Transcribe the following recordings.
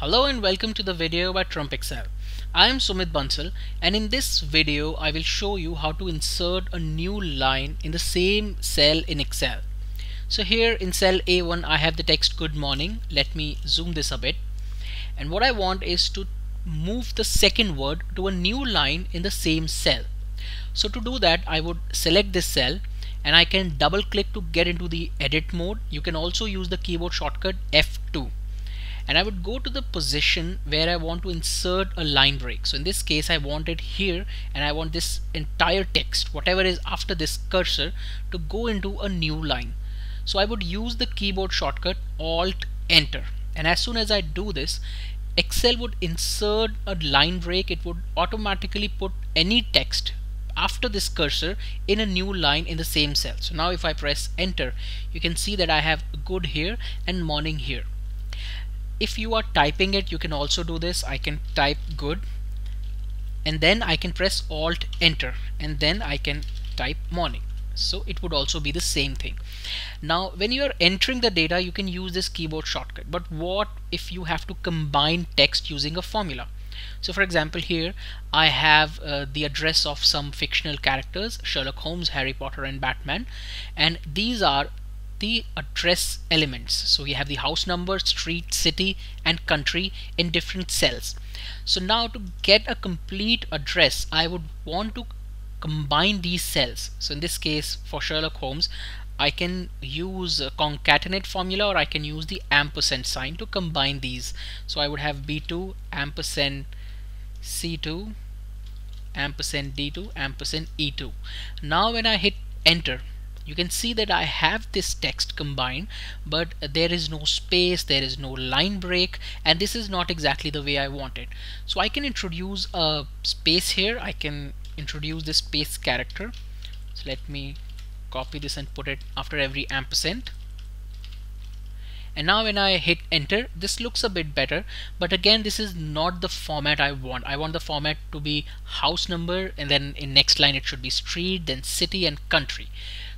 Hello and welcome to the video by Trump Excel. I am Sumit Bansal and in this video I will show you how to insert a new line in the same cell in Excel. So here in cell A1 I have the text good morning. Let me zoom this a bit. And what I want is to move the second word to a new line in the same cell. So to do that I would select this cell and I can double click to get into the edit mode. You can also use the keyboard shortcut F2 and I would go to the position where I want to insert a line break. So in this case I want it here and I want this entire text whatever is after this cursor to go into a new line. So I would use the keyboard shortcut Alt Enter and as soon as I do this Excel would insert a line break it would automatically put any text after this cursor in a new line in the same cell. So now if I press enter you can see that I have good here and morning here. If you are typing it you can also do this. I can type good and then I can press alt enter and then I can type morning. So it would also be the same thing. Now when you are entering the data you can use this keyboard shortcut. But what if you have to combine text using a formula? So for example here I have uh, the address of some fictional characters Sherlock Holmes, Harry Potter and Batman. And these are the address elements. So we have the house number street city and country in different cells. So now to get a complete address I would want to combine these cells. So in this case for Sherlock Holmes I can use a concatenate formula or I can use the ampersand sign to combine these. So I would have B2 ampersand C2 ampersand D2 ampersand E2 now when I hit enter you can see that I have this text combined but there is no space there is no line break and this is not exactly the way I want it. So I can introduce a space here. I can introduce this space character. So let me copy this and put it after every ampersand and now when I hit enter this looks a bit better. But again this is not the format I want. I want the format to be house number and then in next line it should be street then city and country.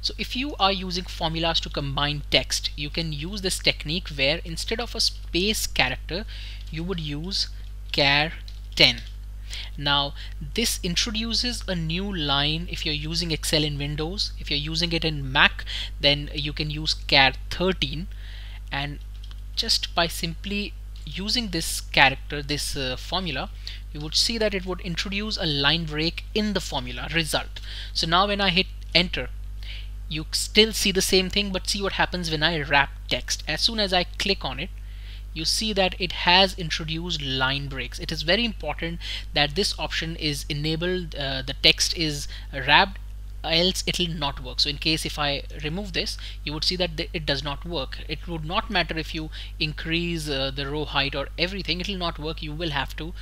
So if you are using formulas to combine text you can use this technique where instead of a space character you would use char 10 now this introduces a new line. If you're using Excel in Windows if you're using it in Mac then you can use char 13 and just by simply using this character this uh, formula you would see that it would introduce a line break in the formula result. So now when I hit enter you still see the same thing but see what happens when I wrap text. As soon as I click on it you see that it has introduced line breaks. It is very important that this option is enabled uh, the text is wrapped else it will not work. So in case if I remove this you would see that it does not work. It would not matter if you increase uh, the row height or everything it will not work. You will have to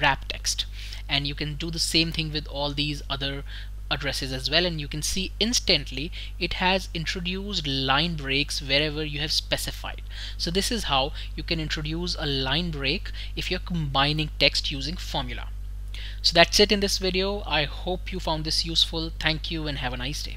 wrap text. And you can do the same thing with all these other addresses as well. And you can see instantly it has introduced line breaks wherever you have specified. So this is how you can introduce a line break if you're combining text using formula so that's it in this video. I hope you found this useful. Thank you and have a nice day